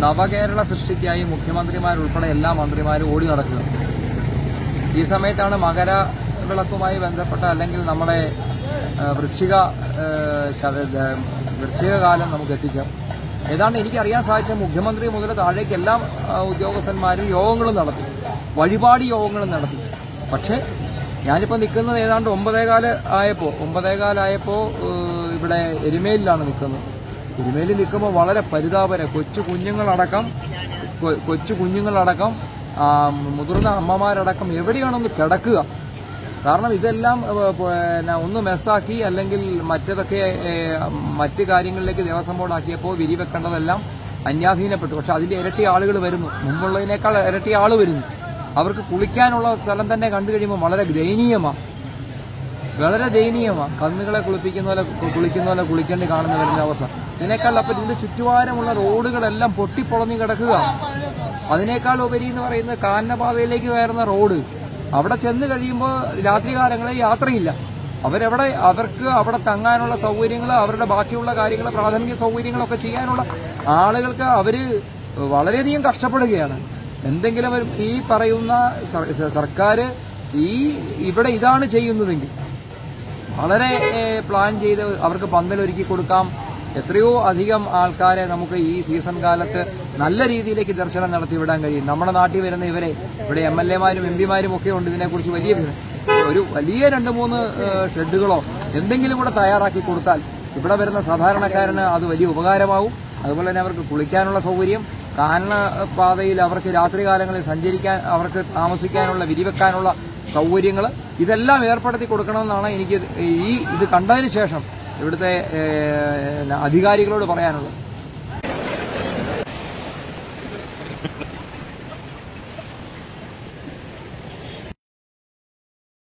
നവകേരള സൃഷ്ടിക്കായി മുഖ്യമന്ത്രിമാരുൾപ്പെടെ എല്ലാ മന്ത്രിമാരും ഓടി നടക്കുക. ഈ സമയത്താണ് മകര വിളക്കുമായി ബന്ധപ്പെട്ട അല്ലെങ്കിൽ നമ്മുടെ വൃശ്ചിക ആ, ശ- ദ- വൃശ്ചിക കാലം നമുക്ക് എത്തിച്ചത് ഏതാണ്ട് എനിക്കറിയാൻ സാധിച്ച മുഖ്യമന്ത്രി മുതൽ താഴേക്ക് എല്ലാ ഉദ്യോഗസ്ഥന്മാരും യോഗങ്ങളും നടത്തി. വഴിപാട് യോഗങ്ങളും നടത്തി. പക്ഷേ ഞാനിപ്പോൾ നിൽക്കുന്നത് ഏതാണ്ട് ഒമ്പതേകാൽ ആയപ്പോൾ ഒമ്പതേകാലായപ്പോൾ ഇവിടെ എരുമേലിലാണ് നിൽക്കുന്നത്. എരുമേലിൽ നിൽക്കുമ്പോൾ വളരെ പരിതാപന കൊച്ചു കുഞ്ഞുങ്ങളടക്കം കൊച്ചു കുഞ്ഞുങ്ങളടക്കം മുതിർന്ന അമ്മമാരടക്കം എവിടെയാണൊന്ന് കിടക്കുക. കാരണം ഇതെല്ലാം പിന്നെ ഒന്ന് മെസ്സാക്കി അല്ലെങ്കിൽ മറ്റതൊക്കെ മറ്റ് കാര്യങ്ങളിലേക്ക് ദേവസ്വം ബോർഡ് ആക്കിയപ്പോൾ വിരിവെക്കേണ്ടതെല്ലാം അന്യാധീനപ്പെട്ടു. പക്ഷെ അതിന്റെ ഇരട്ടി ആളുകൾ വരുന്നു. മുമ്പുള്ളതിനേക്കാൾ ഇരട്ടി ആൾ വരുന്നു. അവർക്ക് കുളിക്കാനുള്ള സ്ഥലം തന്നെ കണ്ടു കഴിയുമ്പോൾ വളരെ ദയനീയമാണ്. വളരെ ദയനീയമാണ് കന്നുകളെ കുളിപ്പിക്കുന്ന പോലെ കുളിക്കുന്ന പോലെ കുളിക്കേണ്ടി കാണുന്ന വരുന്ന അവസ്ഥ. ഇതിനേക്കാൾ അപ്പം ഇതിന്റെ ചുറ്റുവാരമുള്ള റോഡുകളെല്ലാം പൊട്ടിപ്പൊളഞ്ഞു കിടക്കുക. അതിനേക്കാൾ ഉപരി എന്ന് പറയുന്നത് കാനനപാതയിലേക്ക് കയറുന്ന റോഡ്. അവിടെ ചെന്ന് കഴിയുമ്പോൾ രാത്രികാലങ്ങളിൽ യാത്രയില്ല. അവരെവിടെ അവർക്ക് അവിടെ തങ്ങാനുള്ള സൗകര്യങ്ങൾ അവരുടെ ബാക്കിയുള്ള കാര്യങ്ങൾ പ്രാഥമിക സൗകര്യങ്ങളൊക്കെ ചെയ്യാനുള്ള ആളുകൾക്ക് അവർ വളരെയധികം കഷ്ടപ്പെടുകയാണ്. എന്തെങ്കിലും ഈ പറയുന്ന സർക്കാർ ഈ ഇവിടെ ഇതാണ് ചെയ്യുന്നതെങ്കിൽ വളരെ പ്ലാൻ ചെയ്ത് അവർക്ക് പന്തലൊരുക്കി കൊടുക്കാം. എത്രയോ അധികം ആൾക്കാരെ നമുക്ക് ഈ സീസൺ കാലത്ത് നല്ല രീതിയിലേക്ക് ദർശനം നടത്തി വിടാൻ കഴിയും. നമ്മുടെ നാട്ടിൽ വരുന്ന ഇവരെ ഇവിടെ എം എൽ എമാരും എം പിമാരും ഒക്കെ ഉണ്ട് ഇതിനെക്കുറിച്ച് വലിയ ഒരു വലിയ രണ്ട് മൂന്ന് ഷെഡുകളോ എന്തെങ്കിലും കൂടെ തയ്യാറാക്കി കൊടുത്താൽ ഇവിടെ വരുന്ന സാധാരണക്കാരന് അത് വലിയ ഉപകാരമാവും. അതുപോലെ തന്നെ അവർക്ക് കുളിക്കാനുള്ള സൗകര്യം കാനന പാതയിൽ അവർക്ക് രാത്രികാലങ്ങളിൽ സഞ്ചരിക്കാൻ അവർക്ക് താമസിക്കാനുള്ള വിരിവെക്കാനുള്ള സൗകര്യങ്ങൾ ഇതെല്ലാം ഏർപ്പെടുത്തി കൊടുക്കണമെന്നാണ് എനിക്ക് ഈ ഇത് കണ്ടതിന് ശേഷം ഇവിടുത്തെ അധികാരികളോട് പറയാനുള്ളത്.